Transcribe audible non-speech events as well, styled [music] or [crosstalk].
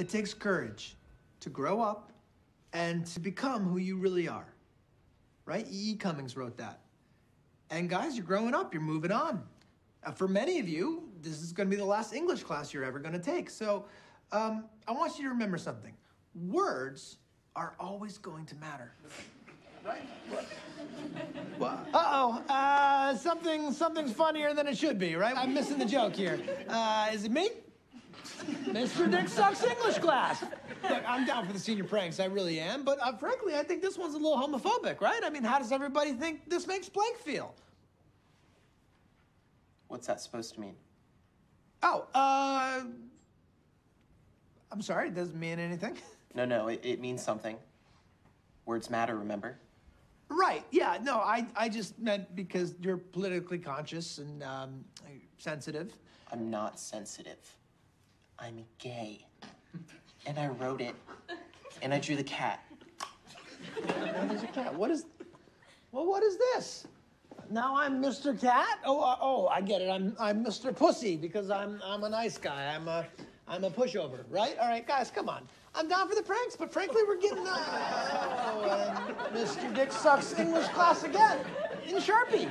It takes courage to grow up and to become who you really are. Right? E. E. Cummings wrote that. And guys, you're growing up, you're moving on. Uh, for many of you, this is going to be the last English class you're ever going to take. So um, I want you to remember something words are always going to matter. [laughs] Right? What? Uh-oh, uh, something, something's funnier than it should be, right? I'm missing the joke here. Uh, is it me? Mr. Dick Sucks English class. Look, I'm down for the senior pranks, I really am. But uh, frankly, I think this one's a little homophobic, right? I mean, how does everybody think this makes Blake feel? What's that supposed to mean? Oh, uh. I'm sorry, it doesn't mean anything. [laughs] No, no, it, it means something. Words matter, remember? Right, yeah, no, I, I just meant because you're politically conscious and um, sensitive. I'm not sensitive. I'm gay. And I wrote it. And I drew the cat. There's a cat. What is. Well, what is this? Now I'm Mr. Cat? Oh, uh, oh, I get it. I'm, I'm Mr. Pussy because I'm, I'm a nice guy. I'm a, I'm a pushover, right? All right, guys, come on. I'm down for the pranks, but frankly, we're getting. Uh, oh, and Mr. Dick sucks English class again in Sharpie.